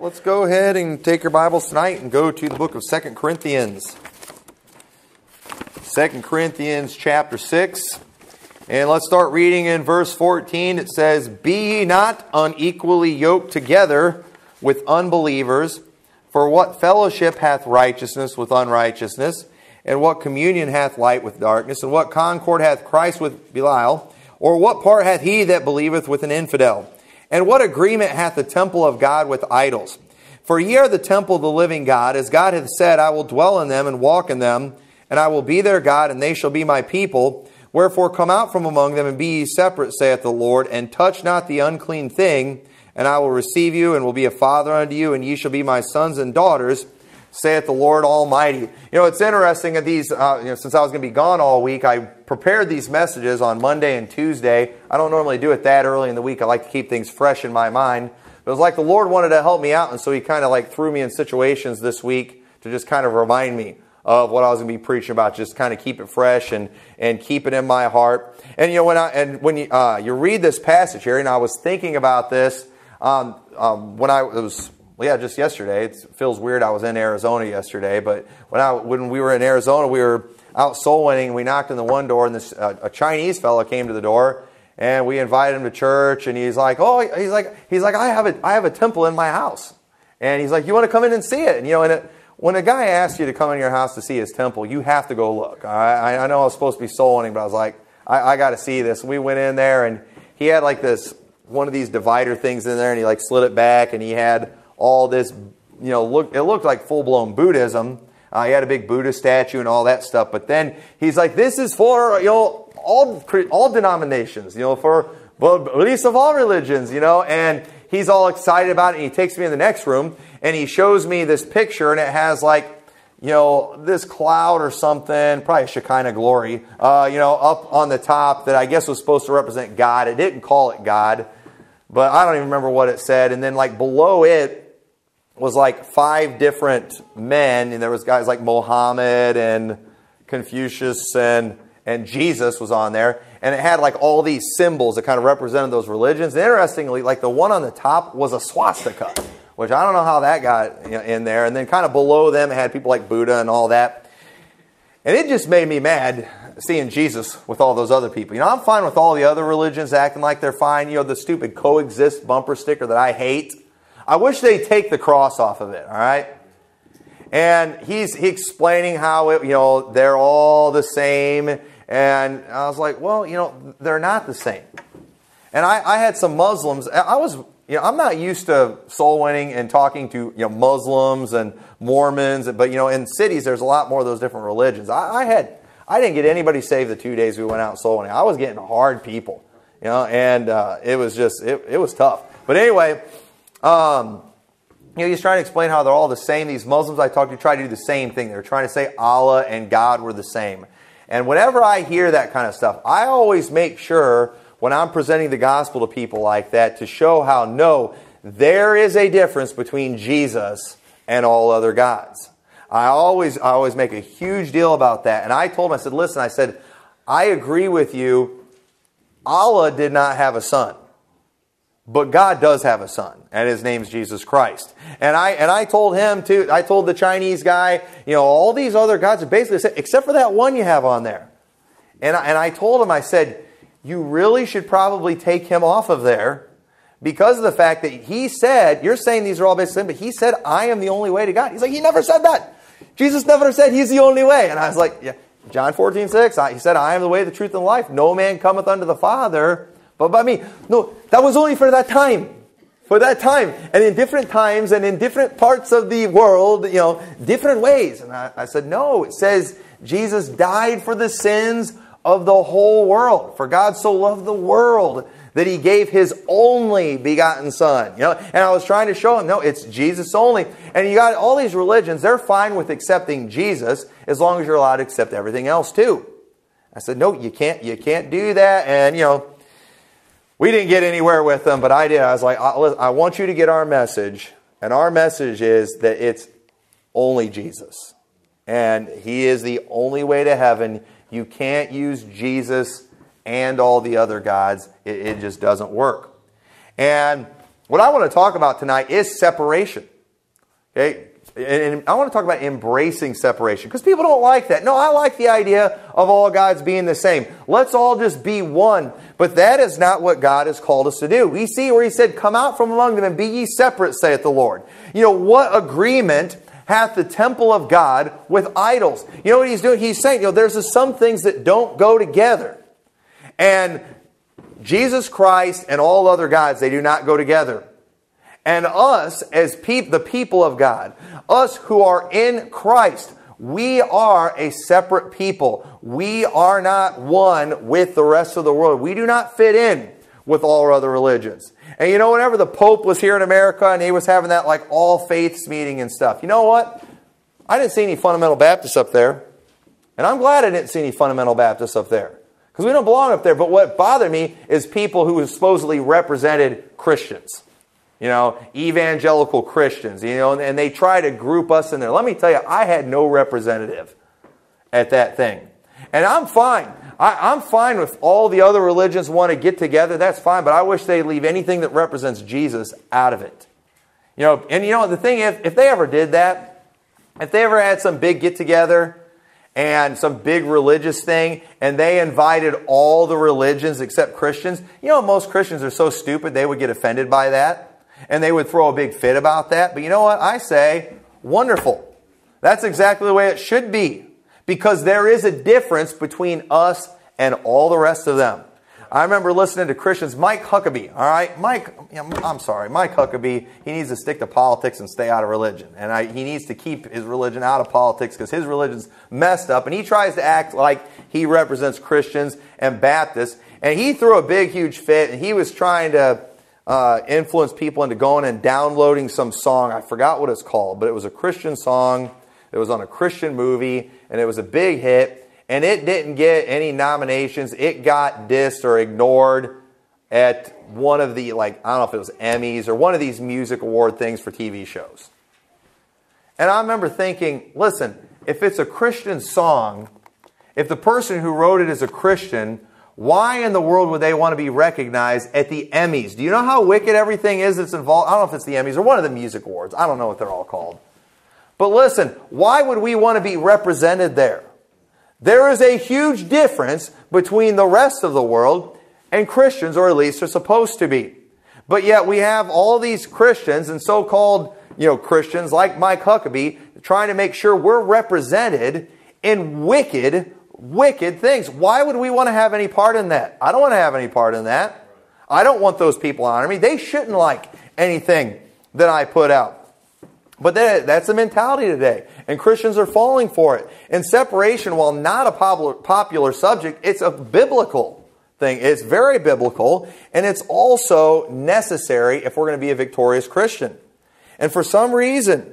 right, let's go ahead and take your Bibles tonight and go to the book of Second Corinthians. Second Corinthians chapter 6. And let's start reading in verse 14. It says, Be ye not unequally yoked together with unbelievers, for what fellowship hath righteousness with unrighteousness? And what communion hath light with darkness? And what concord hath Christ with Belial? Or what part hath he that believeth with an infidel? And what agreement hath the temple of God with idols? For ye are the temple of the living God, as God hath said, I will dwell in them and walk in them, and I will be their God, and they shall be my people. Wherefore come out from among them and be ye separate, saith the Lord, and touch not the unclean thing, and I will receive you, and will be a father unto you, and ye shall be my sons and daughters, saith the Lord Almighty. You know, it's interesting that these, uh, you know, since I was going to be gone all week, I prepared these messages on Monday and Tuesday. I don't normally do it that early in the week. I like to keep things fresh in my mind. But it was like the Lord wanted to help me out, and so He kind of like threw me in situations this week to just kind of remind me of what I was going to be preaching about. Just kind of keep it fresh and, and keep it in my heart. And you know, when I and when you, uh, you read this passage here, and I was thinking about this um, um, when I was well, yeah, just yesterday. It feels weird. I was in Arizona yesterday, but when I when we were in Arizona, we were out soul winning. We knocked on the one door, and this uh, a Chinese fellow came to the door, and we invited him to church. And he's like, "Oh, he's like, he's like, I have a I have a temple in my house," and he's like, "You want to come in and see it?" And you know, and it, when a guy asks you to come in your house to see his temple, you have to go look. I, I know I was supposed to be soul winning, but I was like, I, I got to see this. We went in there, and he had like this one of these divider things in there, and he like slid it back, and he had all this, you know, look, it looked like full blown Buddhism. Uh, he had a big Buddha statue and all that stuff. But then he's like, this is for, you know, all, all denominations, you know, for beliefs of all religions, you know, and he's all excited about it. And he takes me in the next room and he shows me this picture and it has like, you know, this cloud or something, probably Shekinah glory, uh, you know, up on the top that I guess was supposed to represent God. It didn't call it God, but I don't even remember what it said. And then like below it, was like five different men, and there was guys like Mohammed and Confucius and and Jesus was on there, and it had like all these symbols that kind of represented those religions. And interestingly, like the one on the top was a swastika, which I don't know how that got in there. And then kind of below them, it had people like Buddha and all that. And it just made me mad seeing Jesus with all those other people. You know, I'm fine with all the other religions acting like they're fine. You know, the stupid coexist bumper sticker that I hate. I wish they'd take the cross off of it, all right? And he's, he's explaining how, it, you know, they're all the same. And I was like, well, you know, they're not the same. And I, I had some Muslims. I was, you know, I'm not used to soul winning and talking to, you know, Muslims and Mormons. But, you know, in cities, there's a lot more of those different religions. I, I had, I didn't get anybody saved the two days we went out soul winning. I was getting hard people, you know, and uh, it was just, it, it was tough. But anyway, um, you know, he's trying to explain how they're all the same. These Muslims I talked to try to do the same thing. They're trying to say Allah and God were the same. And whenever I hear that kind of stuff, I always make sure when I'm presenting the gospel to people like that to show how no, there is a difference between Jesus and all other gods. I always, I always make a huge deal about that. And I told him, I said, listen, I said, I agree with you. Allah did not have a son. But God does have a son, and his name's Jesus Christ. And I and I told him too. I told the Chinese guy, you know, all these other gods are basically said, except for that one you have on there. And I, and I told him, I said, you really should probably take him off of there because of the fact that he said, you're saying these are all based on, but he said, I am the only way to God. He's like, he never said that. Jesus never said he's the only way. And I was like, yeah, John 14, 6, he said, I am the way, the truth, and the life. No man cometh unto the Father but by me. No, that was only for that time. For that time. And in different times and in different parts of the world, you know, different ways. And I, I said, no, it says Jesus died for the sins of the whole world. For God so loved the world that he gave his only begotten son. You know, and I was trying to show him, no, it's Jesus only. And you got all these religions, they're fine with accepting Jesus as long as you're allowed to accept everything else too. I said, no, you can't, you can't do that. And, you know, we didn't get anywhere with them, but I did. I was like, I want you to get our message. And our message is that it's only Jesus. And He is the only way to heaven. You can't use Jesus and all the other gods, it, it just doesn't work. And What I want to talk about tonight is separation. Okay? And I want to talk about embracing separation because people don't like that. No, I like the idea of all gods being the same. Let's all just be one. But that is not what God has called us to do. We see where He said, Come out from among them and be ye separate, saith the Lord. You know, what agreement hath the temple of God with idols? You know what He's doing? He's saying, you know, there's some things that don't go together. And Jesus Christ and all other gods, they do not go together. And us, as peop- the people of God, us who are in Christ, we are a separate people. We are not one with the rest of the world. We do not fit in with all other religions. And you know, whenever the Pope was here in America and he was having that like all faiths meeting and stuff, you know what? I didn't see any fundamental Baptists up there. And I'm glad I didn't see any fundamental Baptists up there. Because we don't belong up there. But what bothered me is people who supposedly represented Christians. You know, evangelical Christians, you know, and they try to group us in there. Let me tell you, I had no representative at that thing. And I'm fine. I, am fine with all the other religions want to get together. That's fine. But I wish they leave anything that represents Jesus out of it. You know, and you know, the thing, if, if they ever did that, if they ever had some big get together and some big religious thing, and they invited all the religions except Christians, you know, most Christians are so stupid they would get offended by that and they would throw a big fit about that. But you know what? I say, wonderful. That's exactly the way it should be because there is a difference between us and all the rest of them. I remember listening to Christians, Mike Huckabee, all right? Mike, I'm sorry, Mike Huckabee, he needs to stick to politics and stay out of religion. And I, he needs to keep his religion out of politics because his religion's messed up. And he tries to act like he represents Christians and Baptists. And he threw a big, huge fit, and he was trying to uh, influenced people into going and downloading some song. I forgot what it's called, but it was a Christian song. It was on a Christian movie, and it was a big hit. And it didn't get any nominations. It got dissed or ignored at one of the, like, I don't know if it was Emmys or one of these music award things for TV shows. And I remember thinking, listen, if it's a Christian song, if the person who wrote it is a Christian, why in the world would they want to be recognized at the Emmys? Do you know how wicked everything is that's involved? I don't know if it's the Emmys or one of the music awards. I don't know what they're all called. But listen, why would we want to be represented there? There is a huge difference between the rest of the world and Christians, or at least are supposed to be. But yet we have all these Christians and so-called, you know, Christians like Mike Huckabee trying to make sure we're represented in wicked wicked things. Why would we want to have any part in that? I don't want to have any part in that. I don't want those people on me. They shouldn't like anything that I put out. But that, that's the mentality today. And Christians are falling for it. And separation, while not a popular subject, it's a biblical thing. It's very biblical. And it's also necessary if we're going to be a victorious Christian. And for some reason,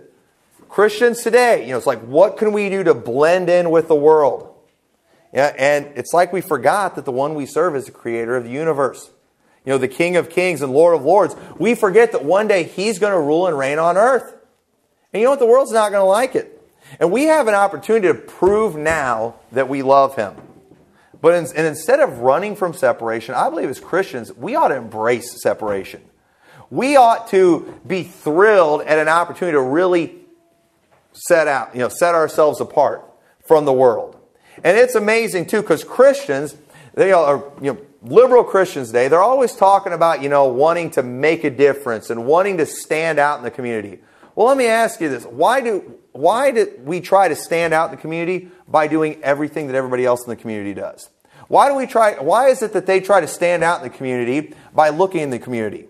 Christians today, you know, it's like, what can we do to blend in with the world? Yeah, and it's like we forgot that the one we serve is the creator of the universe. You know, the King of Kings and Lord of Lords. We forget that one day He's going to rule and reign on earth. And you know what? The world's not going to like it. And we have an opportunity to prove now that we love Him. But in, and instead of running from separation, I believe as Christians, we ought to embrace separation. We ought to be thrilled at an opportunity to really set out, you know, set ourselves apart from the world. And it's amazing too, because Christians, they are, you know, liberal Christians today, they're always talking about, you know, wanting to make a difference and wanting to stand out in the community. Well, let me ask you this. Why do, why do we try to stand out in the community? By doing everything that everybody else in the community does. Why do we try, why is it that they try to stand out in the community by looking in the community?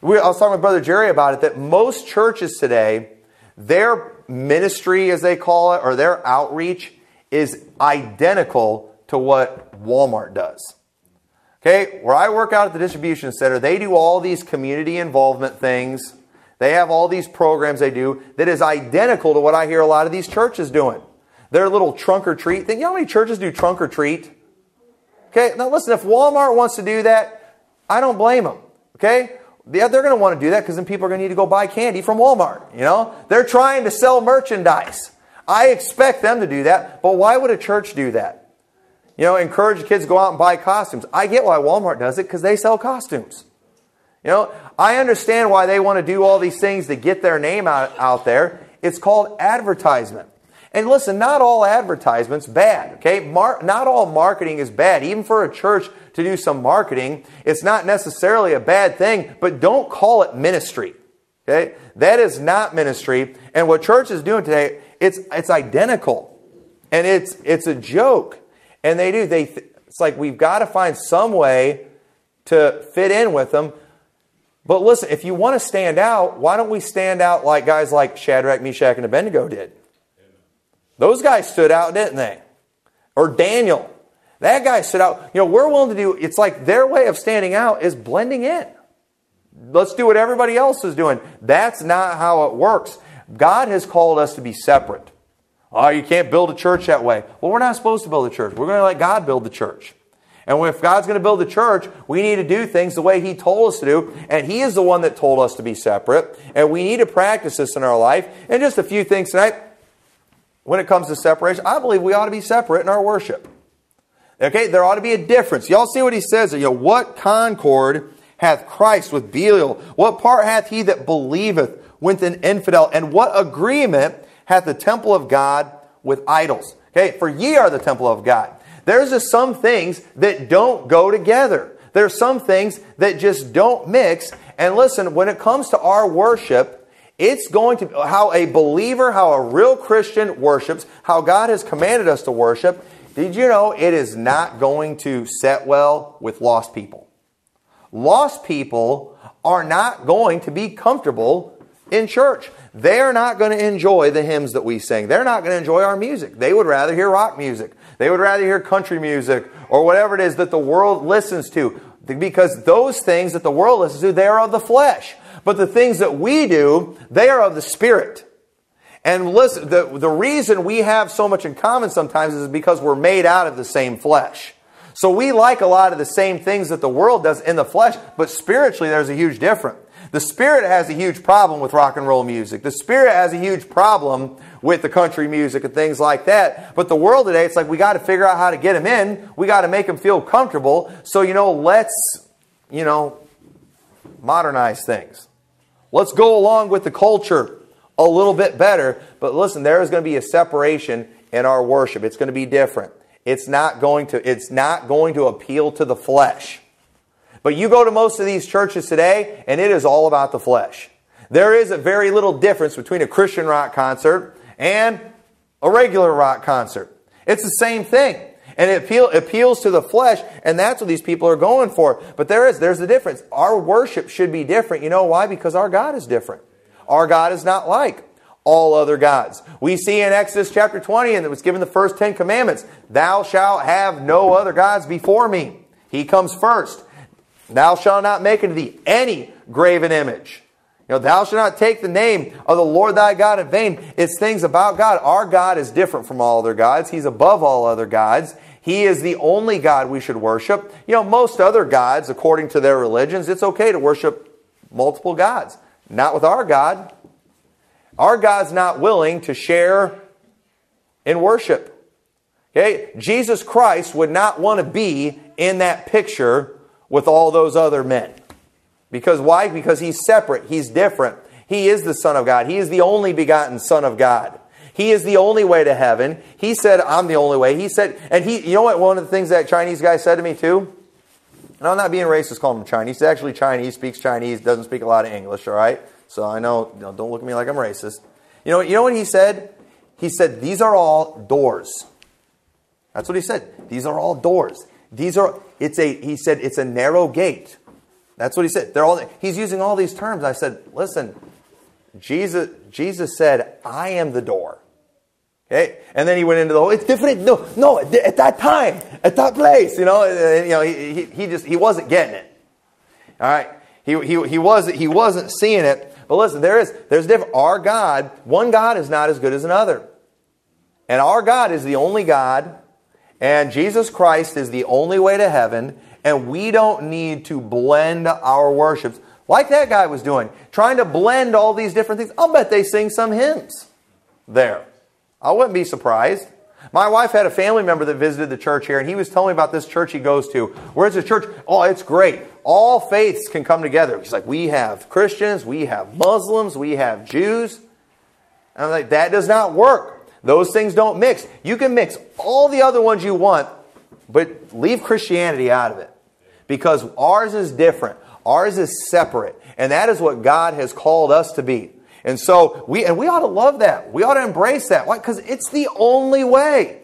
We, I was talking with Brother Jerry about it, that most churches today, their ministry, as they call it, or their outreach, is identical to what Walmart does. Okay, where I work out at the distribution center, they do all these community involvement things. They have all these programs they do that is identical to what I hear a lot of these churches doing. Their little trunk or treat thing. You know how many churches do trunk or treat? Okay, now listen, if Walmart wants to do that, I don't blame them. Okay? Yeah, they're going to want to do that because then people are going to need to go buy candy from Walmart. You know? They're trying to sell merchandise. I expect them to do that, but why would a church do that? You know, encourage kids to go out and buy costumes. I get why Walmart does it because they sell costumes. You know, I understand why they want to do all these things to get their name out, out there. It's called advertisement. And listen, not all advertisements bad, okay? Mar- not all marketing is bad. Even for a church to do some marketing, it's not necessarily a bad thing, but don't call it ministry. Okay? That is not ministry. And what church is doing today, it's it's identical. And it's it's a joke. And they do they th- it's like we've got to find some way to fit in with them. But listen, if you want to stand out, why don't we stand out like guys like Shadrach, Meshach, and Abednego did? Those guys stood out, didn't they? Or Daniel. That guy stood out. You know, we're willing to do, it's like their way of standing out is blending in. Let's do what everybody else is doing. That's not how it works. God has called us to be separate. Oh, you can't build a church that way. Well, we're not supposed to build a church. We're going to let God build the church. And if God's going to build the church, we need to do things the way He told us to do. And He is the one that told us to be separate. And we need to practice this in our life. And just a few things tonight when it comes to separation, I believe we ought to be separate in our worship. Okay, there ought to be a difference. Y'all see what he says? You know, what concord hath Christ with Belial? What part hath he that believeth with an infidel? And what agreement hath the temple of God with idols? Okay, for ye are the temple of God. There's just some things that don't go together. There's some things that just don't mix. And listen, when it comes to our worship, it's going to how a believer, how a real Christian worships, how God has commanded us to worship. Did you know it is not going to set well with lost people? Lost people are not going to be comfortable in church. They are not going to enjoy the hymns that we sing. They're not going to enjoy our music. They would rather hear rock music. They would rather hear country music or whatever it is that the world listens to. Because those things that the world listens to, they are of the flesh. But the things that we do, they are of the Spirit. And listen, the, the reason we have so much in common sometimes is because we're made out of the same flesh. So we like a lot of the same things that the world does in the flesh, but spiritually there's a huge difference. The Spirit has a huge problem with rock and roll music. The Spirit has a huge problem with the country music and things like that. But the world today, it's like we got to figure out how to get them in. We got to make them feel comfortable. So, you know, let's, you know, modernize things. Let's go along with the culture a little bit better. But listen, there is going to be a separation in our worship. It's going to be different. It's not going to, it's not going to appeal to the flesh. But you go to most of these churches today, and it is all about the flesh. There is a very little difference between a Christian rock concert and a regular rock concert. It's the same thing. And it appeal, appeals to the flesh, and that's what these people are going for. But there is, there's a difference. Our worship should be different. You know why? Because our God is different. Our God is not like all other gods. We see in Exodus chapter 20, and it was given the first Ten Commandments, Thou shalt have no other gods before me. He comes first. Thou shalt not make unto thee any graven image. You know, thou shalt not take the name of the Lord thy God in vain. It's things about God. Our God is different from all other gods. He's above all other gods. He is the only God we should worship. You know, most other gods, according to their religions, it's okay to worship multiple gods. Not with our God. Our God's not willing to share in worship. Okay? Jesus Christ would not want to be in that picture with all those other men. Because why? Because he's separate, he's different. He is the Son of God. He is the only begotten Son of God. He is the only way to heaven. He said, I'm the only way. He said, and he, you know what, one of the things that Chinese guy said to me too? And I'm not being racist calling him Chinese. He's actually Chinese, speaks Chinese, doesn't speak a lot of English, all right? So I know, you know, don't look at me like I'm racist. You know, you know what he said? He said, these are all doors. That's what he said. These are all doors. These are, it's a, he said, it's a narrow gate. That's what he said. They're all, he's using all these terms. I said, listen, Jesus, Jesus said, I am the door. Okay? And then he went into the whole, it's different. No, no, at that time, at that place, you know, you know, he, he, he just, he wasn't getting it. All right? He, he, he, wasn't, he wasn't seeing it. But listen, there is, there's different. Our God, one God is not as good as another. And our God is the only God, and Jesus Christ is the only way to heaven, and we don't need to blend our worships like that guy was doing, trying to blend all these different things. I'll bet they sing some hymns there. I wouldn't be surprised. My wife had a family member that visited the church here, and he was telling me about this church he goes to. Where's the church? Oh, it's great. All faiths can come together. He's like, we have Christians, we have Muslims, we have Jews. And I'm like, that does not work. Those things don't mix. You can mix all the other ones you want, but leave Christianity out of it. Because ours is different. Ours is separate. And that is what God has called us to be. And so we and we ought to love that. We ought to embrace that. Why? Because it's the only way.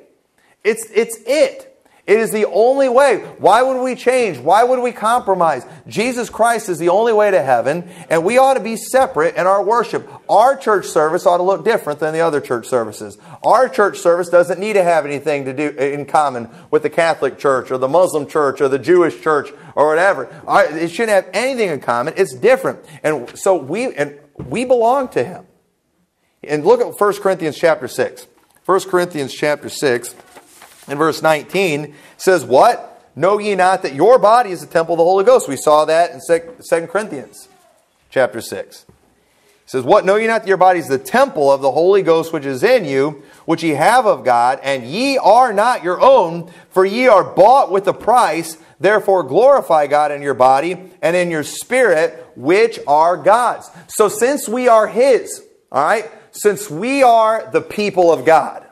It's it's it. It is the only way. Why would we change? Why would we compromise? Jesus Christ is the only way to heaven, and we ought to be separate in our worship. Our church service ought to look different than the other church services. Our church service doesn't need to have anything to do in common with the Catholic Church or the Muslim Church or the Jewish Church or whatever. It shouldn't have anything in common. It's different. And so we and we belong to him. And look at 1 Corinthians chapter 6. 1 Corinthians chapter 6 and verse 19 says, What? Know ye not that your body is the temple of the Holy Ghost? We saw that in 2 Corinthians chapter 6. It says, What? Know ye not that your body is the temple of the Holy Ghost which is in you, which ye have of God, and ye are not your own, for ye are bought with a price. Therefore, glorify God in your body and in your spirit, which are God's. So, since we are His, all right, since we are the people of God,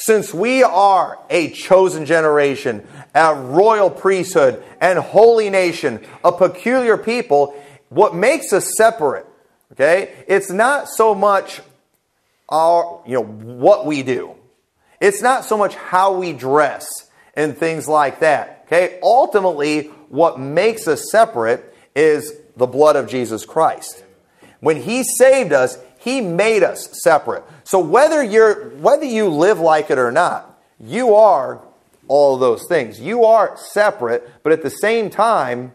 since we are a chosen generation, a royal priesthood, and holy nation, a peculiar people, what makes us separate, okay, it's not so much our, you know, what we do. It's not so much how we dress and things like that. Okay? Ultimately, what makes us separate is the blood of Jesus Christ. When he saved us, he made us separate. So whether you're whether you live like it or not, you are all of those things. You are separate, but at the same time,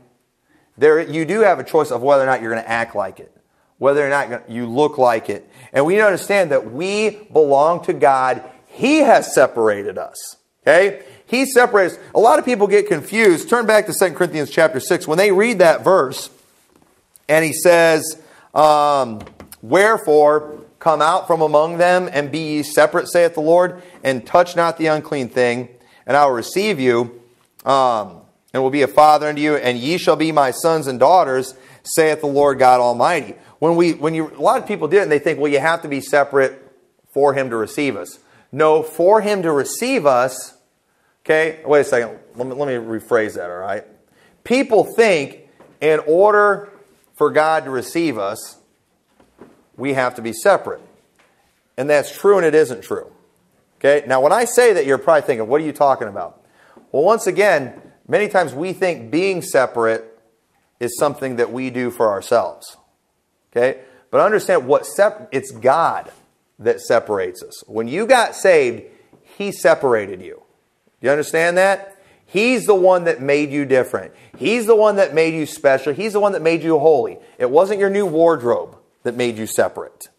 there you do have a choice of whether or not you're going to act like it, whether or not you look like it. And we need to understand that we belong to God. He has separated us. Okay? He separates. A lot of people get confused. Turn back to 2 Corinthians chapter 6. When they read that verse, and he says, um, Wherefore, come out from among them and be ye separate, saith the Lord, and touch not the unclean thing, and I will receive you, um, and will be a father unto you, and ye shall be my sons and daughters, saith the Lord God Almighty. When we, when you, a lot of people do it, and they think, well, you have to be separate for him to receive us. No, for him to receive us, okay, wait a second, let me, let me rephrase that, all right? People think in order for God to receive us, we have to be separate. And that's true and it isn't true. Okay? Now, when I say that, you're probably thinking, what are you talking about? Well, once again, many times we think being separate is something that we do for ourselves. Okay? But understand what sep- it's God that separates us. When you got saved, He separated you. You understand that? He's the one that made you different. He's the one that made you special. He's the one that made you holy. It wasn't your new wardrobe that made you separate.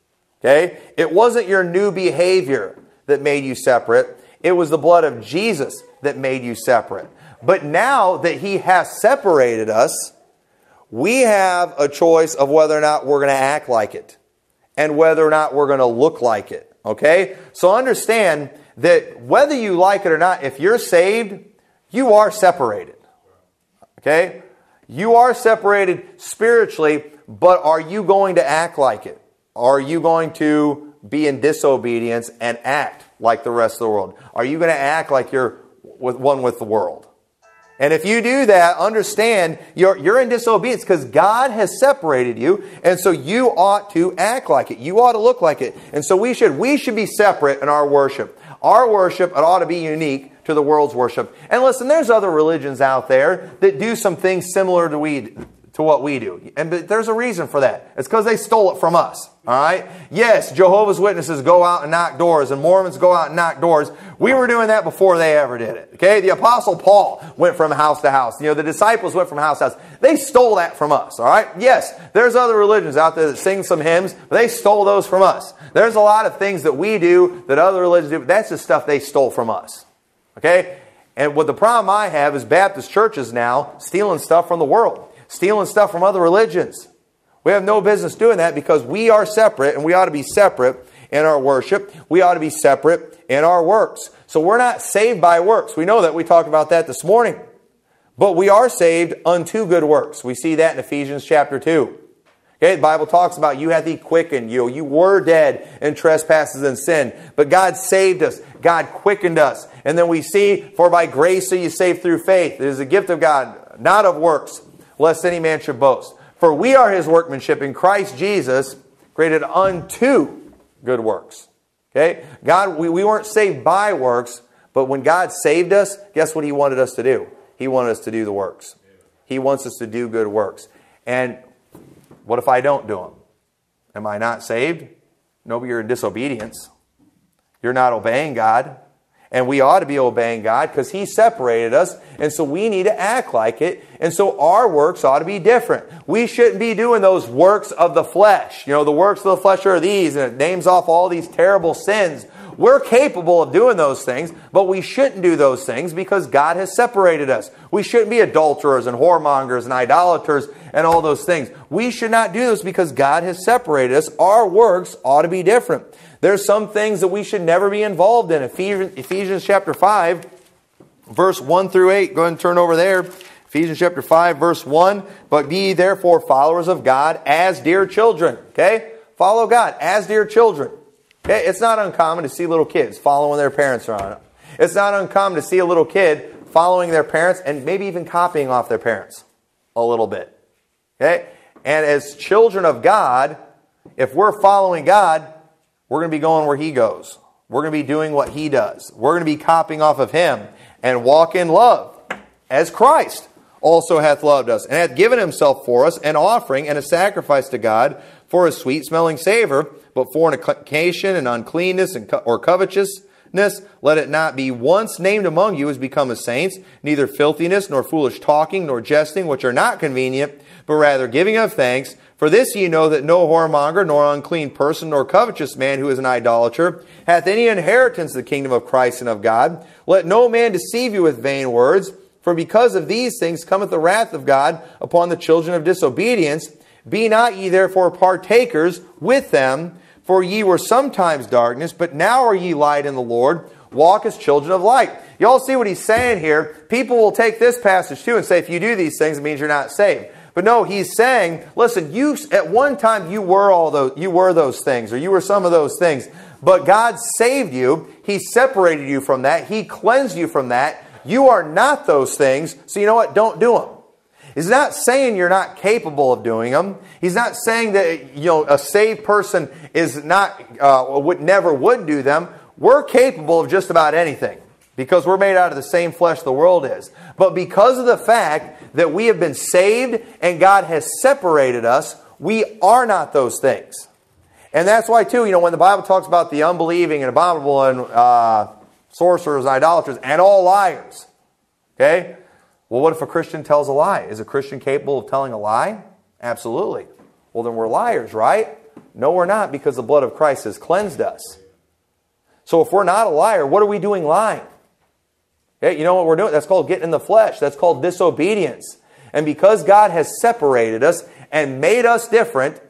Okay? It wasn't your new behavior that made you separate. It was the blood of Jesus that made you separate. But now that He has separated us, we have a choice of whether or not we're going to act like it and whether or not we're going to look like it. Okay? So understand that whether you like it or not, if you're saved, you are separated. Okay? You are separated spiritually but are you going to act like it? Are you going to be in disobedience and act like the rest of the world? Are you going to act like you're with one with the world? And if you do that, understand you're, you're in disobedience because God has separated you, and so you ought to act like it. You ought to look like it. And so we should we should be separate in our worship. Our worship it ought to be unique to the world's worship. And listen, there's other religions out there that do some things similar to we to what we do. And there's a reason for that. It's because they stole it from us. All right? Yes, Jehovah's Witnesses go out and knock doors, and Mormons go out and knock doors. We were doing that before they ever did it. Okay? The Apostle Paul went from house to house. You know, the disciples went from house to house. They stole that from us. All right? Yes, there's other religions out there that sing some hymns, but they stole those from us. There's a lot of things that we do that other religions do, but that's the stuff they stole from us. Okay? And what the problem I have is Baptist churches now stealing stuff from the world stealing stuff from other religions. We have no business doing that because we are separate and we ought to be separate. in our worship. We ought to be separate in our works. So we're not saved by works. We know that. We talked about that this morning. But we are saved unto good works. We see that in Ephesians chapter 2. Okay, the Bible talks about you hath he quickened you. You were dead in trespasses and sin, but God saved us. God quickened us. And then we see, for by grace are you saved through faith. It is a gift of God, not of works, lest any man should boast. For we are his workmanship in Christ Jesus, created unto good works. Okay? God, we, we weren't saved by works, but when God saved us, guess what he wanted us to do? He wanted us to do the works. He wants us to do good works. And what if I don't do them? Am I not saved? No, but you're in disobedience. You're not obeying God. And we ought to be obeying God because He separated us. And so we need to act like it. And so our works ought to be different. We shouldn't be doing those works of the flesh. You know, the works of the flesh are these, and it names off all these terrible sins. We're capable of doing those things, but we shouldn't do those things because God has separated us. We shouldn't be adulterers and whoremongers and idolaters and all those things. We should not do this because God has separated us. Our works ought to be different. There's some things that we should never be involved in. Ephesians, Ephesians chapter 5, verse 1 through 8. Go ahead and turn over there. Ephesians chapter 5, verse 1. But be therefore followers of God as dear children. Okay? Follow God as dear children. Okay? It's not uncommon to see little kids following their parents around. It's not uncommon to see a little kid following their parents and maybe even copying off their parents a little bit. Okay? And as children of God, if we're following God, we're going to be going where He goes. We're going to be doing what He does. We're going to be copying off of Him and walk in love as Christ also hath loved us and hath given Himself for us an offering and a sacrifice to God for a sweet smelling savor. But fornication and uncleanness and co- or covetousness, let it not be once named among you as become as saints, neither filthiness, nor foolish talking, nor jesting, which are not convenient, but rather giving of thanks. For this ye know that no whoremonger, nor unclean person, nor covetous man who is an idolater, hath any inheritance in the kingdom of Christ and of God. Let no man deceive you with vain words, for because of these things cometh the wrath of God upon the children of disobedience. Be not ye therefore partakers with them, for ye were sometimes darkness, but now are ye light in the Lord. Walk as children of light. Y'all see what he's saying here? People will take this passage too and say, if you do these things, it means you're not saved. But no, he's saying, listen, you at one time you were all those you were those things, or you were some of those things. But God saved you, He separated you from that, He cleansed you from that. You are not those things, so you know what? Don't do them. He's not saying you're not capable of doing them. He's not saying that you know a saved person is not uh, would never would do them. We're capable of just about anything because we're made out of the same flesh the world is. But because of the fact that we have been saved and God has separated us, we are not those things. And that's why, too, you know, when the Bible talks about the unbelieving and abominable and uh, sorcerers and idolaters and all liars, okay? Well, what if a Christian tells a lie? Is a Christian capable of telling a lie? Absolutely. Well, then we're liars, right? No, we're not because the blood of Christ has cleansed us. So if we're not a liar, what are we doing lying? You know what we're doing? That's called getting in the flesh. That's called disobedience. And because God has separated us and made us different,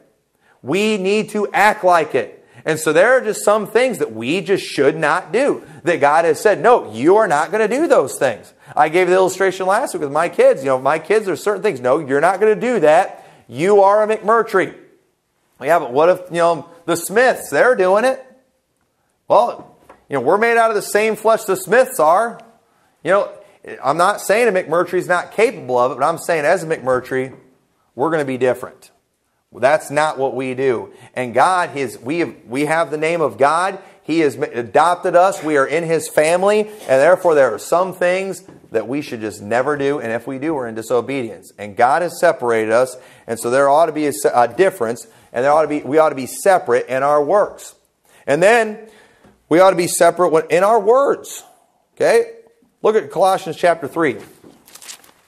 we need to act like it. And so there are just some things that we just should not do. That God has said, no, you are not going to do those things. I gave the illustration last week with my kids. You know, my kids, there's certain things. No, you're not going to do that. You are a McMurtry. Yeah, but what if, you know, the Smiths, they're doing it? Well, you know, we're made out of the same flesh the Smiths are. You know, I'm not saying a McMurtry's not capable of it, but I'm saying as a McMurtry, we're going to be different. That's not what we do. And God, his, we, have, we have the name of God. He has adopted us. We are in His family. And therefore, there are some things that we should just never do. And if we do, we're in disobedience. And God has separated us. And so there ought to be a, a difference. And there ought to be, we ought to be separate in our works. And then we ought to be separate in our words. Okay? Look at Colossians chapter 3.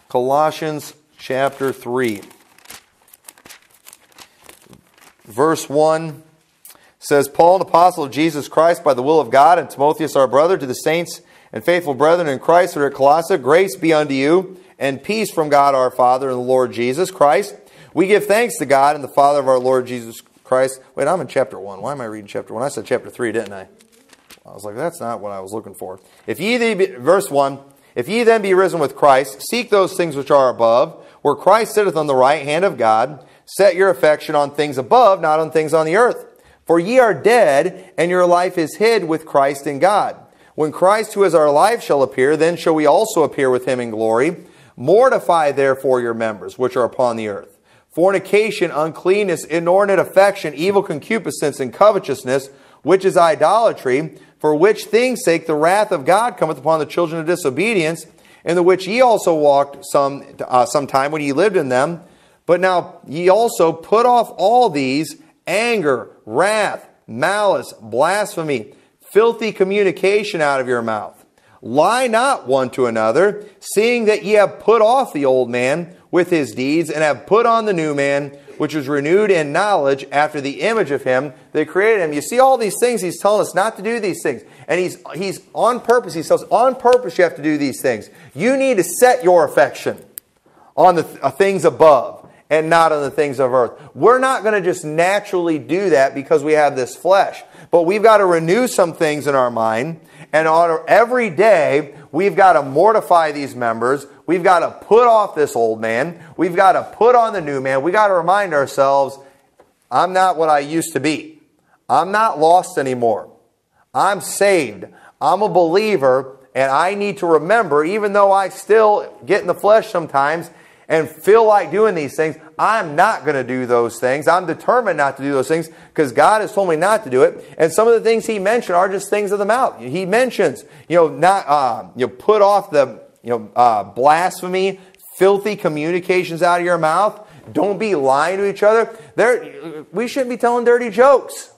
Colossians chapter 3 verse 1 says, Paul, an apostle of Jesus Christ by the will of God, and Timotheus our brother, to the saints and faithful brethren in Christ who are at Colossae, grace be unto you, and peace from God our Father and the Lord Jesus Christ. We give thanks to God and the Father of our Lord Jesus Christ. Wait, I'm in chapter 1. Why am I reading chapter 1? I said chapter 3, didn't I? I was like, that's not what I was looking for. If ye be, verse 1, if ye then be risen with Christ, seek those things which are above, where Christ sitteth on the right hand of God. Set your affection on things above, not on things on the earth. For ye are dead, and your life is hid with Christ in God. When Christ, who is our life, shall appear, then shall we also appear with him in glory. Mortify therefore your members, which are upon the earth fornication, uncleanness, inordinate affection, evil concupiscence, and covetousness, which is idolatry, for which things sake the wrath of God cometh upon the children of disobedience, in the which ye also walked some, uh, some time when ye lived in them. But now ye also put off all these anger, wrath, malice, blasphemy, filthy communication out of your mouth. Lie not one to another, seeing that ye have put off the old man with his deeds, and have put on the new man, which is renewed in knowledge after the image of him that created him. You see all these things, he's telling us not to do these things. And he's, he's on purpose, he says, on purpose you have to do these things. You need to set your affection on the th- uh, things above and not on the things of earth. We're not going to just naturally do that because we have this flesh. But we've got to renew some things in our mind. And on every day, we've got to mortify these members. We've got to put off this old man. We've got to put on the new man. We've got to remind ourselves, I'm not what I used to be. I'm not lost anymore. I'm saved. I'm a believer. And I need to remember, even though I still get in the flesh sometimes, and feel like doing these things, I'm not going to do those things. I'm determined not to do those things because God has told me not to do it. And some of the things He mentioned are just things of the mouth. He mentions, you know, not uh, you know, put off the you know uh, blasphemy, filthy communications out of your mouth. Don't be lying to each other. There, we shouldn't be telling dirty jokes.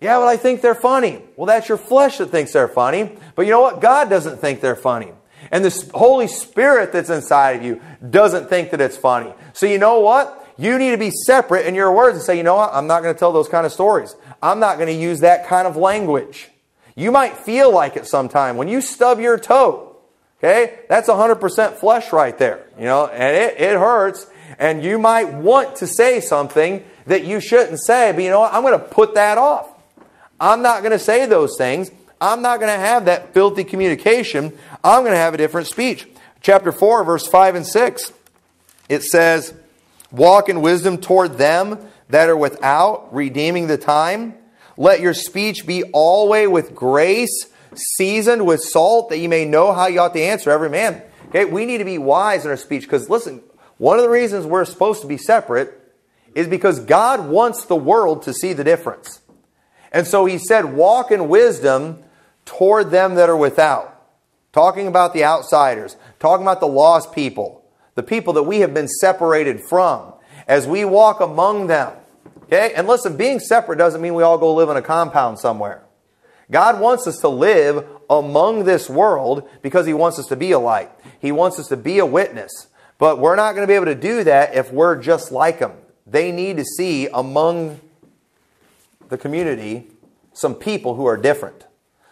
Yeah, well, I think they're funny. Well, that's your flesh that thinks they're funny. But you know what? God doesn't think they're funny. And the Holy Spirit that's inside of you doesn't think that it's funny. So you know what? You need to be separate in your words and say, you know what? I'm not going to tell those kind of stories. I'm not going to use that kind of language. You might feel like it sometime. When you stub your toe, okay, that's 100% flesh right there, you know, and it, it hurts. And you might want to say something that you shouldn't say, but you know what? I'm going to put that off. I'm not going to say those things. I'm not going to have that filthy communication. I'm going to have a different speech. Chapter 4, verse 5 and 6, it says, Walk in wisdom toward them that are without, redeeming the time. Let your speech be always with grace, seasoned with salt, that you may know how you ought to answer every man. Okay, we need to be wise in our speech because listen, one of the reasons we're supposed to be separate is because God wants the world to see the difference. And so he said, walk in wisdom toward them that are without talking about the outsiders, talking about the lost people, the people that we have been separated from, as we walk among them. Okay? And listen, being separate doesn't mean we all go live in a compound somewhere. God wants us to live among this world because He wants us to be a light. He wants us to be a witness. But we're not going to be able to do that if we're just like them. They need to see among the community some people who are different,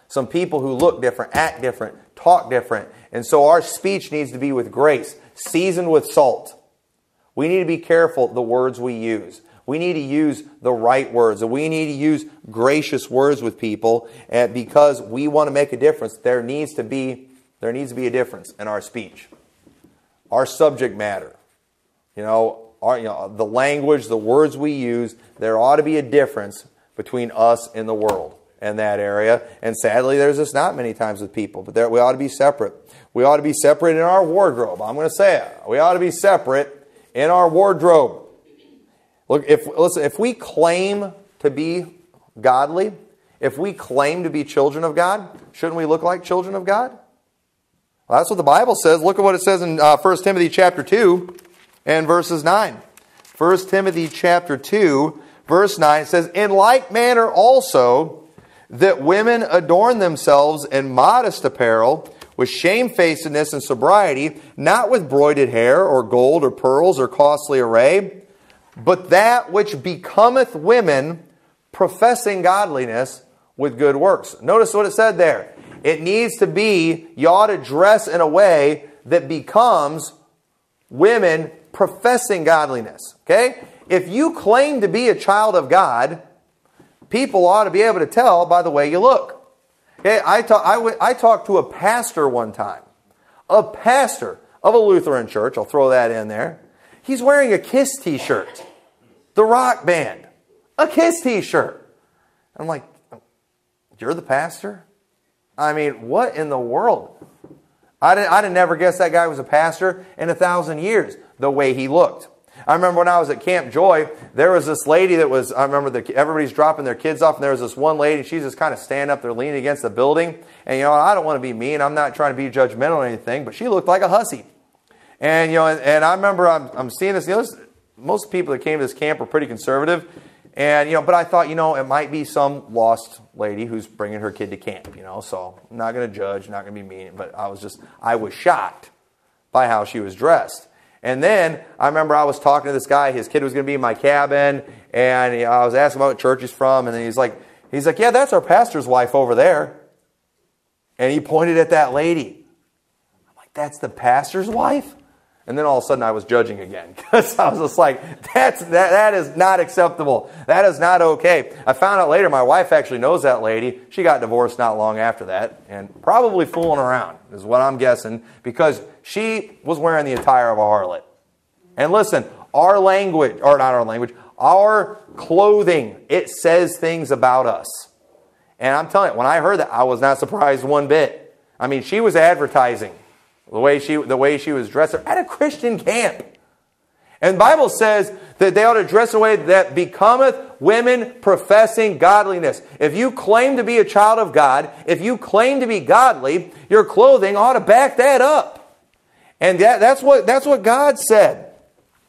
some people who look different, act different, talk different. And so our speech needs to be with grace, seasoned with salt. We need to be careful the words we use. We need to use the right words. We need to use gracious words with people and because we want to make a difference. There needs to be there needs to be a difference in our speech. Our subject matter. You know, our, you know, the language, the words we use, there ought to be a difference between us and the world in that area. And sadly, there's just not many times with people, but there, we ought to be separate. We ought to be separate in our wardrobe. I'm going to say it. We ought to be separate in our wardrobe. Look, if, listen, if we claim to be godly, if we claim to be children of God, shouldn't we look like children of God? Well, that's what the Bible says. Look at what it says in uh, 1 Timothy chapter 2 and verses 9. 1 Timothy chapter 2, verse 9 says, In like manner also, that women adorn themselves in modest apparel, with shamefacedness and sobriety, not with broided hair, or gold, or pearls, or costly array, but that which becometh women, professing godliness with good works. Notice what it said there. It needs to be, you ought to dress in a way that becomes women professing godliness. Okay? if you claim to be a child of God, people ought to be able to tell by the way you look. Okay, I, talk, I, w- I talked to a pastor one time, a pastor of a Lutheran church. I'll throw that in there. He's wearing a Kiss t shirt, the rock band, a Kiss t shirt. I'm like, you're the pastor? I mean, what in the world? I'd, I'd have never guessed that guy was a pastor in a thousand years, the way he looked. I remember when I was at Camp Joy, there was this lady that was, I remember the, everybody's dropping their kids off, and there was this one lady, she's just kind of standing up there leaning against the building. And, you know, I don't want to be mean, I'm not trying to be judgmental or anything, but she looked like a hussy. And, you know, and, I remember I'm, I'm seeing this, you know, most people that came to this camp were pretty conservative. And, you know, but I thought, you know, it might be some lost lady who's bringing her kid to camp, you know, so I'm not going to judge, not going to be mean, but I was just, I was shocked by how she was dressed. And then I remember I was talking to this guy, his kid was going to be in my cabin, and you know, I was asking about what church he's from, and he's like, he's like, yeah, that's our pastor's wife over there. And he pointed at that lady. I'm like, that's the pastor's wife? And then all of a sudden I was judging again because I was just like, that's, that, that is not acceptable. That is not okay. I found out later my wife actually knows that lady. She got divorced not long after that and probably fooling around is what I'm guessing because she was wearing the attire of a harlot. And listen, our language, or not our language, our clothing, it says things about us. And I'm telling you, when I heard that, I was not surprised one bit. I mean, she was advertising the way she, the way she was dressed at a Christian camp. And Bible says that they ought to dress in a way that becometh women professing godliness. If you claim to be a child of God, if you claim to be godly, your clothing ought to back that up. And that, that's, what, that's what God said.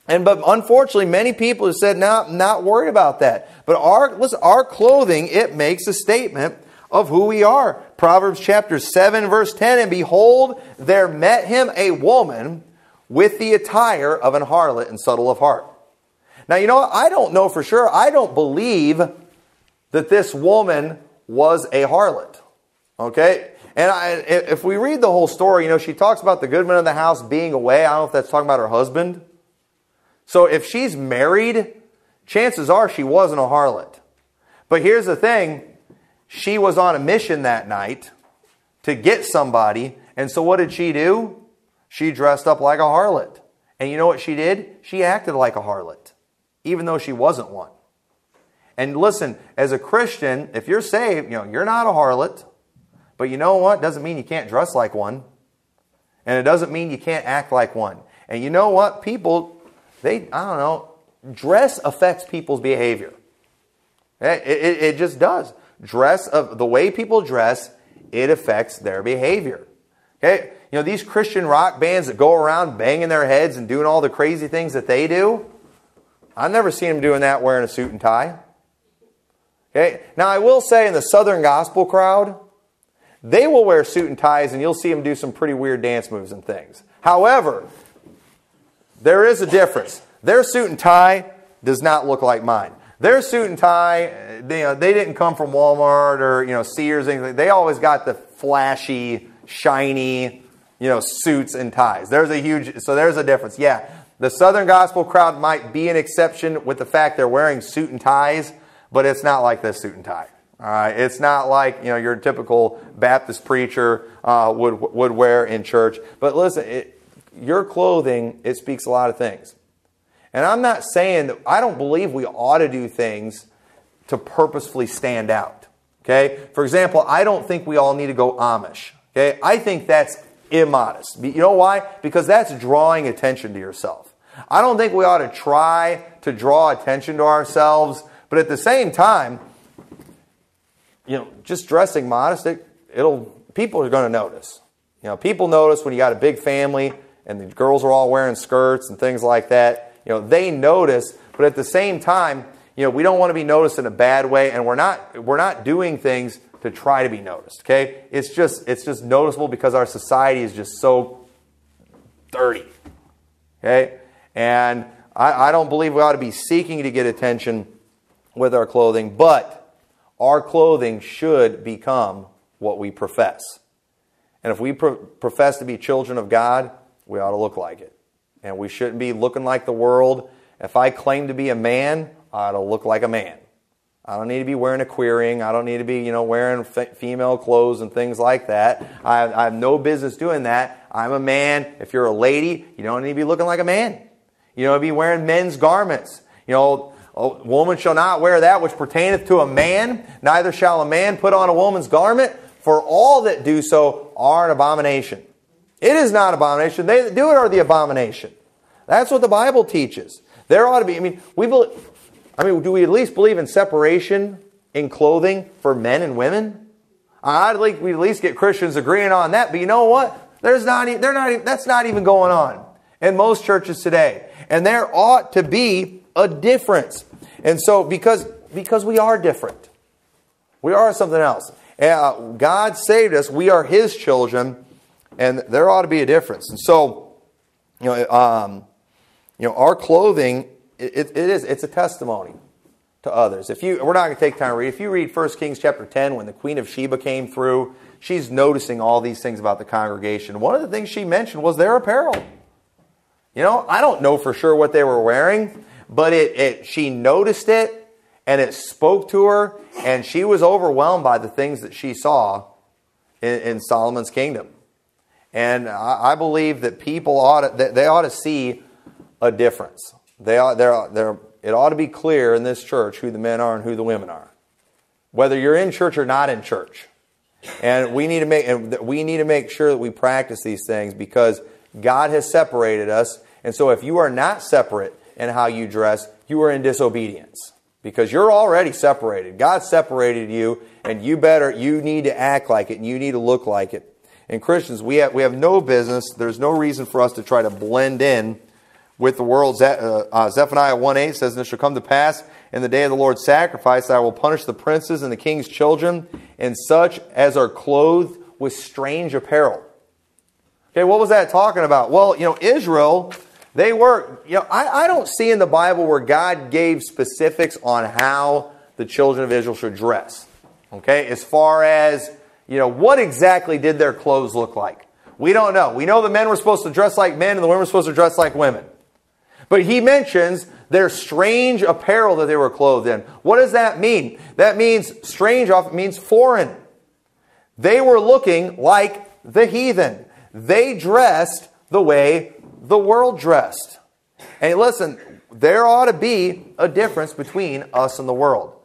And but unfortunately, many people have said, "No, nah, not worried about that." But our listen, our clothing it makes a statement of who we are. Proverbs chapter 7, verse 10 And behold, there met him a woman with the attire of an harlot and subtle of heart. Now, you know? I don't know for sure. I don't believe that this woman was a harlot. Okay? And I, if we read the whole story, you know, she talks about the goodman of the house being away. I don't know if that's talking about her husband. So if she's married, chances are she wasn't a harlot. But here's the thing she was on a mission that night to get somebody. And so what did she do? She dressed up like a harlot. And you know what she did? She acted like a harlot, even though she wasn't one. And listen, as a Christian, if you're saved, you know, you're not a harlot. But you know what? Doesn't mean you can't dress like one. And it doesn't mean you can't act like one. And you know what? People, they, I don't know, dress affects people's behavior. It, it, it just does dress of the way people dress, it affects their behavior. Okay? You know, these Christian rock bands that go around banging their heads and doing all the crazy things that they do, I've never seen them doing that wearing a suit and tie. Okay? Now, I will say in the Southern Gospel crowd, they will wear suit and ties and you'll see them do some pretty weird dance moves and things. However, there is a difference. Their suit and tie does not look like mine. Their suit and tie, they, you know, they didn't come from Walmart or you know Sears. Anything. They always got the flashy, shiny, you know, suits and ties. There's a huge, so there's a difference. Yeah, the Southern Gospel crowd might be an exception with the fact they're wearing suit and ties, but it's not like this suit and tie. All right, it's not like you know your typical Baptist preacher uh, would would wear in church. But listen, it, your clothing it speaks a lot of things. And I'm not saying that I don't believe we ought to do things to purposefully stand out. Okay? For example, I don't think we all need to go Amish. Okay? I think that's immodest. You know why? Because that's drawing attention to yourself. I don't think we ought to try to draw attention to ourselves, but at the same time, you know, just dressing modest, it, it'll people are going to notice. You know, people notice when you got a big family and the girls are all wearing skirts and things like that you know, they notice, but at the same time, you know, we don't want to be noticed in a bad way, and we're not we're not doing things to try to be noticed. Okay, it's just it's just noticeable because our society is just so dirty. Okay, and I, I don't believe we ought to be seeking to get attention with our clothing, but our clothing should become what we profess. And if we pro- profess to be children of God, we ought to look like it. And we shouldn't be looking like the world If I claim to be a man, I ought to look like a man. I don't need to be wearing a queering. I don't need to be, you know, wearing f- female clothes and things like that. I, I have no business doing that. I'm a man. If you're a lady, you don't need to be looking like a man. You don't be wearing men's garments. You know, a woman shall not wear that which pertaineth to a man, neither shall a man put on a woman's garment, for all that do so are an abomination. It is not abomination. They that do it are the abomination. That's what the Bible teaches. There ought to be, I mean, we believe, I mean, do we at least believe in separation in clothing for men and women? I'd like we at least get Christians agreeing on that, but you know what? There's not, they're not, that's not even going on in most churches today. And there ought to be a difference. And so, because, because we are different, we are something else. Uh, God saved us, we are His children, and there ought to be a difference. And so, you know, um, you know, our clothing, it, it is, it's a testimony to others. If you, we're not going to take time to read. If you read 1 Kings chapter 10, when the Queen of Sheba came through, she's noticing all these things about the congregation. One of the things she mentioned was their apparel. You know, I don't know for sure what they were wearing, but it, it she noticed it and it spoke to her, and she was overwhelmed by the things that she saw in, in Solomon's kingdom. And I, I believe that people ought to, they ought to see a difference. They ought, they're, they're, it ought to be clear in this church who the men are and who the women are, whether you're in church or not in church. And we need to make and we need to make sure that we practice these things because God has separated us. And so if you are not separate in how you dress, you are in disobedience because you're already separated. God separated you, and you better you need to act like it and you need to look like it. And Christians, we have we have no business. There's no reason for us to try to blend in with the world. Uh, uh, Zephaniah 1 8 says, And it shall come to pass in the day of the Lord's sacrifice that I will punish the princes and the king's children and such as are clothed with strange apparel. Okay, what was that talking about? Well, you know, Israel, they were, you know, I, I don't see in the Bible where God gave specifics on how the children of Israel should dress. Okay, as far as, you know, what exactly did their clothes look like? We don't know. We know the men were supposed to dress like men and the women were supposed to dress like women. But he mentions their strange apparel that they were clothed in. What does that mean? That means strange often means foreign. They were looking like the heathen. They dressed the way the world dressed. And listen, there ought to be a difference between us and the world.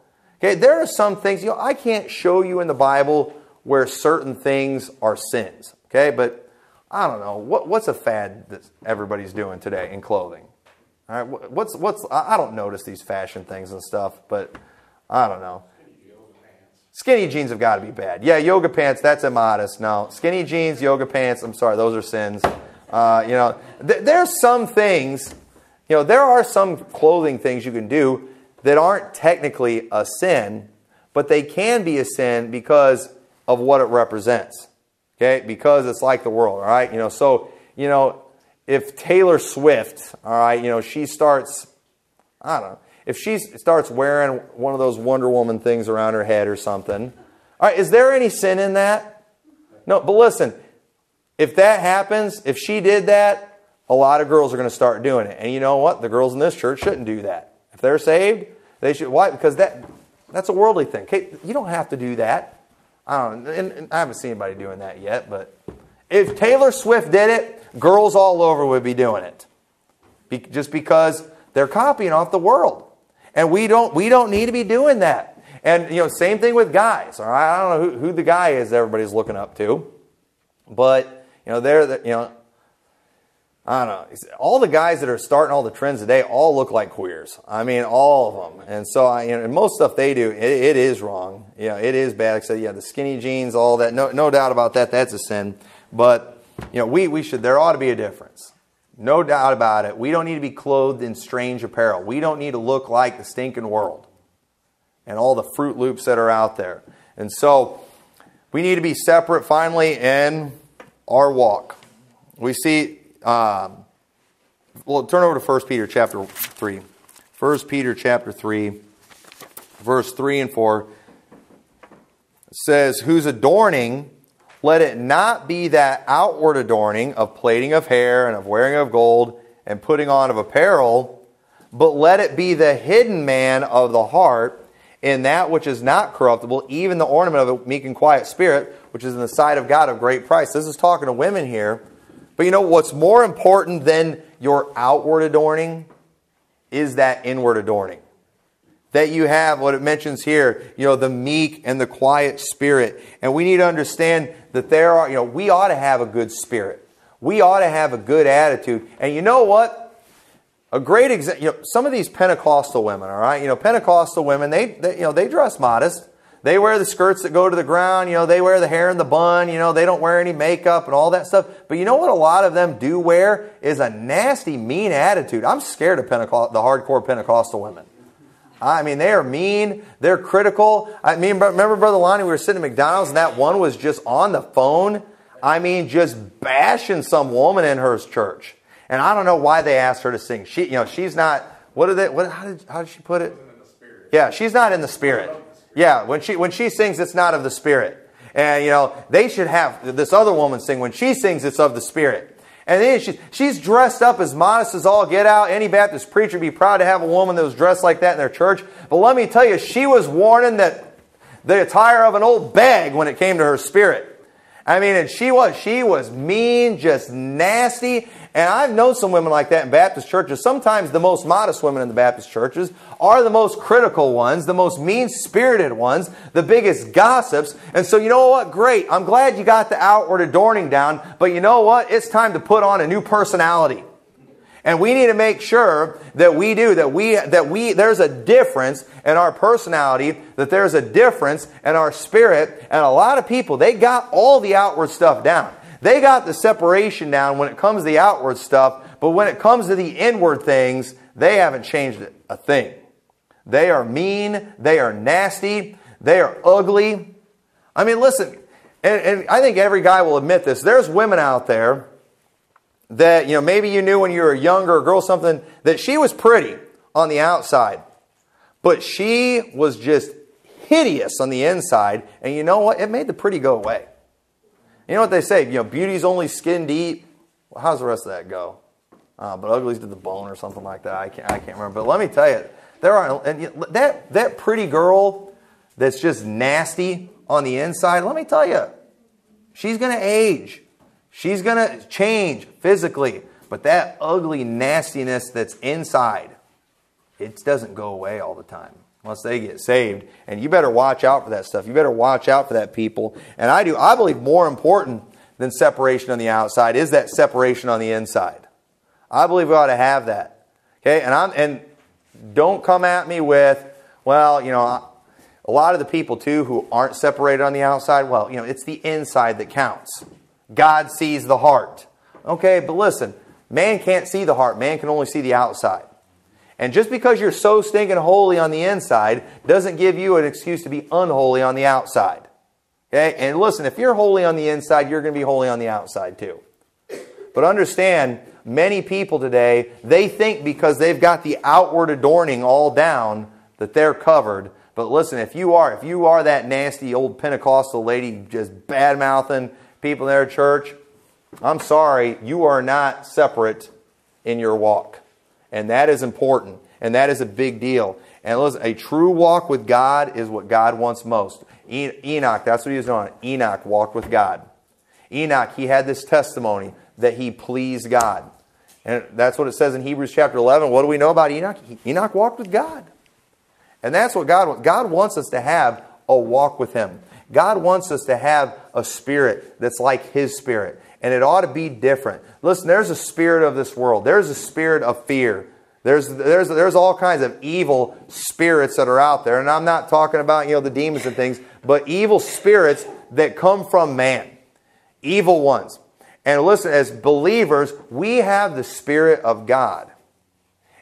Okay, there are some things, you know, I can't show you in the Bible where certain things are sins. Okay, but I don't know. What, what's a fad that everybody's doing today in clothing? All right, what's what's I don't notice these fashion things and stuff, but I don't know. Skinny jeans have got to be bad. Yeah, yoga pants, that's immodest. No, skinny jeans, yoga pants. I'm sorry, those are sins. Uh, you know, th- there's some things. You know, there are some clothing things you can do that aren't technically a sin, but they can be a sin because of what it represents. Okay, because it's like the world. All right, you know, so you know if Taylor Swift, all right, you know, she starts, I don't know, if she starts wearing one of those Wonder Woman things around her head or something, all right, is there any sin in that? No, but listen, if that happens, if she did that, a lot of girls are going to start doing it. And you know what? The girls in this church shouldn't do that. If they're saved, they should. Why? Because that that's a worldly thing. Okay, you don't have to do that. I don't. And, and I haven't seen anybody doing that yet. But if Taylor Swift did it, girls all over would be doing it. Be, just because they're copying off the world. And we don't, we don't need to be doing that. And, you know, same thing with guys. All right? I don't know who, who the guy is everybody's looking up to. But, you know, they're, the, you know, I don't know. All the guys that are starting all the trends today all look like queers. I mean, all of them. And so, I, you know, most stuff they do, it, it is wrong. Yeah, it is bad. So, yeah, the skinny jeans, all that. No, no doubt about that. That's a sin. But you know, we, we should, there ought to be a difference. No doubt about it. We don't need to be clothed in strange apparel. We don't need to look like the stinking world and all the Fruit Loops that are out there. And so we need to be separate finally in our walk. We see, um, well, turn over to 1 Peter chapter 3. 1 Peter chapter 3, verse 3 and 4 says, Whose adorning let it not be that outward adorning of plaiting of hair and of wearing of gold and putting on of apparel, but let it be the hidden man of the heart in that which is not corruptible, even the ornament of a meek and quiet spirit, which is in the sight of God of great price. This is talking to women here. But you know what's more important than your outward adorning is that inward adorning. That you have what it mentions here, you know, the meek and the quiet spirit. And we need to understand that there are, you know, we ought to have a good spirit. We ought to have a good attitude. And you know what? A great example, you know, some of these Pentecostal women, all right, you know, Pentecostal women, they, they, you know, they dress modest. They wear the skirts that go to the ground, you know, they wear the hair in the bun, you know, they don't wear any makeup and all that stuff. But you know what a lot of them do wear is a nasty, mean attitude. I'm scared of Pentecost, the hardcore Pentecostal women. I mean, they are mean. They're critical. I mean, remember, Brother Lonnie, we were sitting at McDonald's and that one was just on the phone. I mean, just bashing some woman in her church. And I don't know why they asked her to sing. She, you know, she's not. What did they? What? How did, how did she put it? Yeah, she's not in the spirit. Yeah, when she when she sings, it's not of the spirit. And you know, they should have this other woman sing. When she sings, it's of the spirit. And then she, she's dressed up as modest as all get out. Any Baptist preacher would be proud to have a woman that was dressed like that in their church. But let me tell you, she was warning that the attire of an old bag when it came to her spirit. I mean, and she was, she was mean, just nasty. And I've known some women like that in Baptist churches. Sometimes the most modest women in the Baptist churches are the most critical ones, the most mean spirited ones, the biggest gossips. And so, you know what? Great. I'm glad you got the outward adorning down. But you know what? It's time to put on a new personality. And we need to make sure that we do, that we, that we, there's a difference in our personality, that there's a difference in our spirit. And a lot of people, they got all the outward stuff down. They got the separation down when it comes to the outward stuff, but when it comes to the inward things, they haven't changed a thing. They are mean, they are nasty, they are ugly. I mean, listen, and, and I think every guy will admit this. There's women out there that, you know, maybe you knew when you were younger, a girl something, that she was pretty on the outside, but she was just hideous on the inside. And you know what? It made the pretty go away. You know what they say? You know, beauty's only skin deep. Well, how's the rest of that go? Uh, but ugly's to the bone or something like that. I can't, I can't remember. But let me tell you, there are and that that pretty girl that's just nasty on the inside. Let me tell you, she's going to age. She's going to change physically. But that ugly nastiness that's inside, it doesn't go away all the time once they get saved. And you better watch out for that stuff. You better watch out for that people. And I do. I believe more important than separation on the outside is that separation on the inside. I believe we ought to have that. Okay, and I'm and don't come at me with, well, you know, a lot of the people too who aren't separated on the outside. Well, you know, it's the inside that counts. God sees the heart. Okay, but listen, man can't see the heart. Man can only see the outside. And just because you're so stinking holy on the inside doesn't give you an excuse to be unholy on the outside. Okay? And listen, if you're holy on the inside, you're going to be holy on the outside too. But understand, many people today, they think because they've got the outward adorning all down that they're covered. But listen, if you are, if you are that nasty old Pentecostal lady just bad mouthing people in their church, I'm sorry, you are not separate in your walk. And that is important. And that is a big deal. And listen, a true walk with God is what God wants most. Enoch, that's what he was doing. Enoch walked with God. Enoch, he had this testimony that he pleased God. And that's what it says in Hebrews chapter 11. What do we know about Enoch? Enoch walked with God. And that's what God wants. God wants us to have a walk with him. God wants us to have a spirit that's like his spirit and it ought to be different. Listen, there's a spirit of this world. There's a spirit of fear. There's, there's, there's all kinds of evil spirits that are out there. And I'm not talking about, you know, the demons and things, but evil spirits that come from man. Evil ones. And listen, as believers, we have the Spirit of God.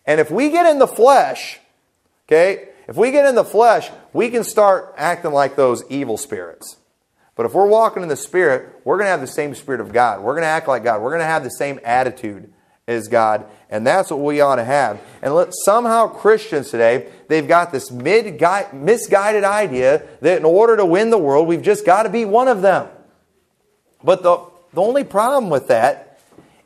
And if we get in the flesh, okay, if we get in the flesh, we can start acting like those evil spirits. But if we're walking in the Spirit, we're going to have the same Spirit of God. We're going to act like God. We're going to have the same attitude as God. And that's what we ought to have. And let, somehow Christians today, they've got this misguided idea that in order to win the world, we've just got to be one of them. But the, the only problem with that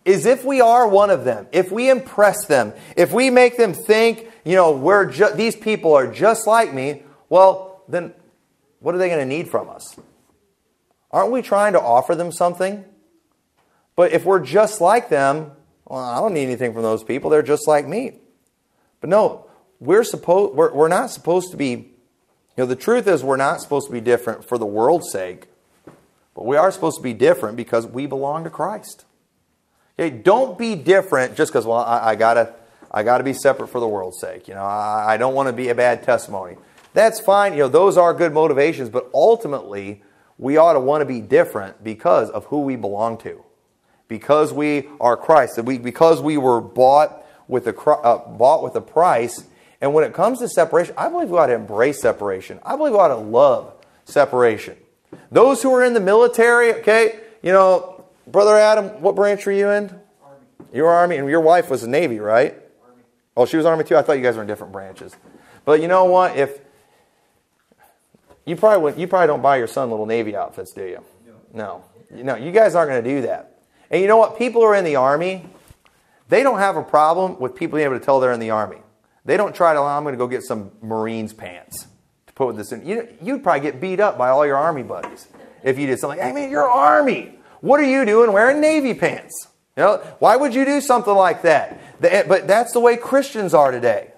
is if we are one of them, if we impress them, if we make them think, you know, we're ju- these people are just like me, well, then what are they going to need from us? Aren't we trying to offer them something? But if we're just like them, well, I don't need anything from those people. They're just like me. But no, we're supposed we're, we're not supposed to be. You know, the truth is we're not supposed to be different for the world's sake, but we are supposed to be different because we belong to Christ. Okay, don't be different just because well I, I gotta I gotta be separate for the world's sake. You know, I, I don't want to be a bad testimony. That's fine. You know, those are good motivations, but ultimately we ought to want to be different because of who we belong to, because we are Christ, we because we were bought with a uh, bought with a price. And when it comes to separation, I believe we ought to embrace separation. I believe we ought to love separation. Those who are in the military, okay, you know, brother Adam, what branch are you in? Army. You're army, and your wife was the Navy, right? Oh, she was Army too. I thought you guys were in different branches. But you know what? If you probably would, you probably don't buy your son little Navy outfits, do you? No. No. You guys aren't going to do that. And you know what? People who are in the Army, they don't have a problem with people being able to tell they're in the Army. They don't try to, oh, I'm going to go get some Marines pants to put with this in. You, you'd probably get beat up by all your Army buddies if you did something hey man, you're Army. What are you doing wearing Navy pants? You know, why would you do something like that? Eh, but that's the way Christians are today.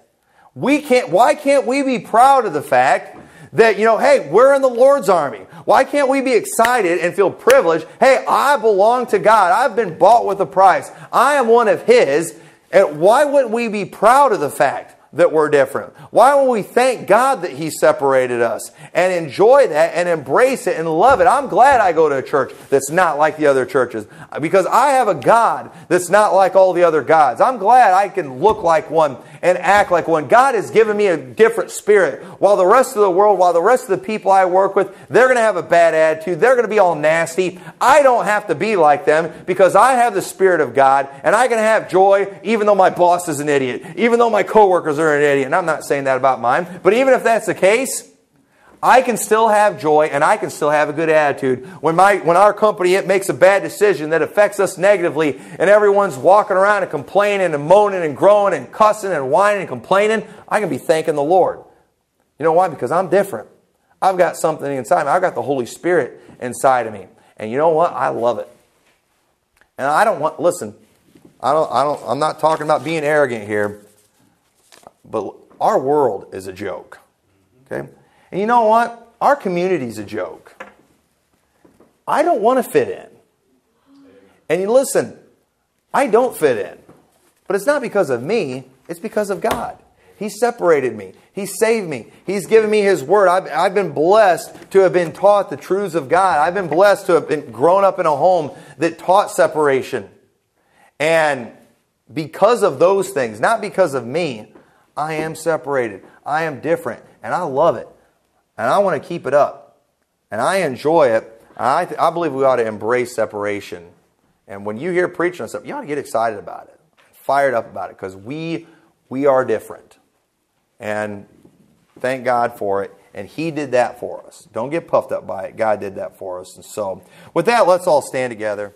We can't, why can't we be proud of the fact that, you know, hey, we're in the Lord's army. Why can't we be excited and feel privileged? Hey, I belong to God. I've been bought with a price. I am one of His. And why wouldn't we be proud of the fact that we're different? Why won't we thank God that He separated us and enjoy that and embrace it and love it? I'm glad I go to a church that's not like the other churches because I have a God that's not like all the other gods. I'm glad I can look like one and act like one. God has given me a different spirit. While the rest of the world, while the rest of the people I work with, they're going to have a bad attitude. They're going to be all nasty. I don't have to be like them because I have the Spirit of God and I can have joy even though my boss is an idiot, even though my coworkers are an idiot. And I'm not saying that about mine, but even if that's the case, I can still have joy and I can still have a good attitude. When, my, when our company it makes a bad decision that affects us negatively and everyone's walking around and complaining and moaning and groaning and cussing and whining and complaining, I can be thanking the Lord. You know why? Because I'm different. I've got something inside me. I've got the Holy Spirit inside of me. And you know what? I love it. And I don't want, listen, I don't, I don't, I'm not talking about being arrogant here, but our world is a joke. Okay? And you know what? Our community's a joke. I don't want to fit in. And you listen, I don't fit in. But it's not because of me, it's because of God. He separated me. He saved me. He's given me His Word. I've, I've, been blessed to have been taught the truths of God. I've been blessed to have been grown up in a home that taught separation. And because of those things, not because of me, I am separated. I am different. And I love it. And I want to keep it up. And I enjoy it. I, th- I believe we ought to embrace separation. And when you hear preaching on stuff, you ought to get excited about it, fired up about it, because we, we are different. And thank God for it. And He did that for us. Don't get puffed up by it. God did that for us. And so, with that, let's all stand together.